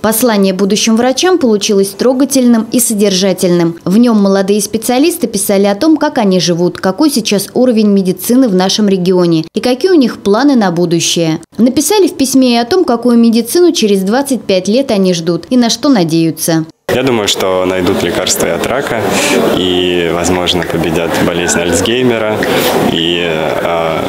Послание будущим врачам получилось трогательным и содержательным. В нем молодые специалисты писали о том, как они живут, какой сейчас уровень медицины в нашем регионе и какие у них планы на будущее. Написали в письме и о том, какую медицину через 25 лет они ждут и на что надеются. Я думаю, что найдут лекарства и от рака, и, возможно, победят болезнь Альцгеймера. И, э,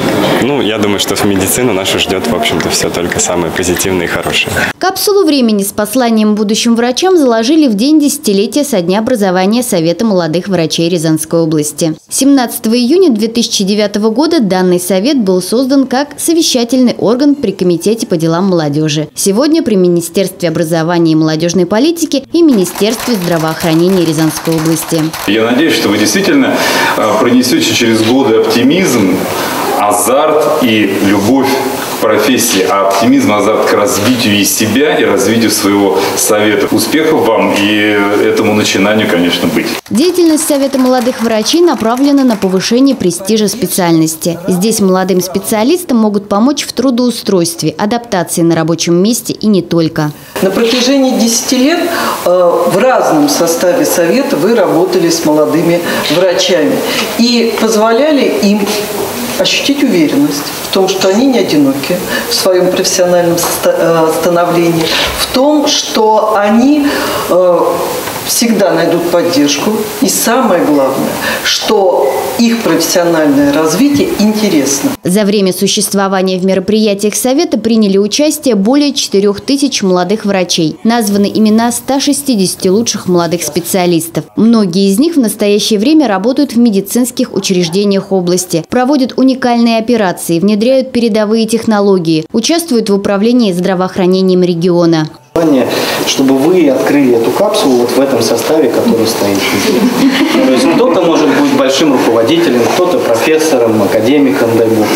ну, я думаю, что в медицину нашу ждет, в общем-то, все только самое позитивное и хорошее. Капсулу времени с посланием будущим врачам заложили в день десятилетия со дня образования Совета молодых врачей Рязанской области. 17 июня 2009 года данный совет был создан как совещательный орган при Комитете по делам молодежи. Сегодня при Министерстве образования и молодежной политики и Министерстве Министерстве здравоохранения Рязанской области. Я надеюсь, что вы действительно а, пронесете через годы оптимизм, азарт и любовь профессии, а оптимизм, азарт к развитию и себя, и развитию своего совета. Успехов вам и этому начинанию, конечно, быть. Деятельность Совета молодых врачей направлена на повышение престижа специальности. Здесь молодым специалистам могут помочь в трудоустройстве, адаптации на рабочем месте и не только. На протяжении 10 лет э, в разном составе Совета вы работали с молодыми врачами и позволяли им ощутить уверенность в том, что они не одиноки в своем профессиональном э, становлении, в том, что они э, всегда найдут поддержку. И самое главное, что их профессиональное развитие интересно. За время существования в мероприятиях Совета приняли участие более 4 тысяч молодых врачей. Названы имена 160 лучших молодых специалистов. Многие из них в настоящее время работают в медицинских учреждениях области, проводят уникальные операции, внедряют передовые технологии, участвуют в управлении здравоохранением региона чтобы вы открыли эту капсулу вот в этом составе, который стоит То есть кто-то может быть большим руководителем, кто-то профессором, академиком, дай бог.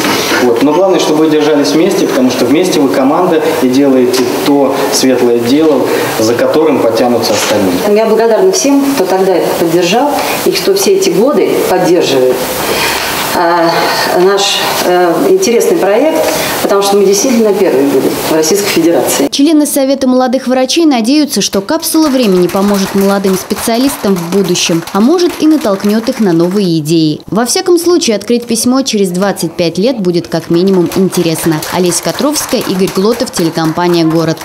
Вот. Но главное, чтобы вы держались вместе, потому что вместе вы команда и делаете то светлое дело, за которым потянутся остальные. Я благодарна всем, кто тогда это поддержал и кто все эти годы поддерживает. Э, наш э, интересный проект, потому что мы действительно первые были в Российской Федерации. Члены Совета молодых врачей надеются, что капсула времени поможет молодым специалистам в будущем, а может и натолкнет их на новые идеи. Во всяком случае, открыть письмо через 25 лет будет как минимум интересно. Олеся Котровская, Игорь Глотов, телекомпания «Город».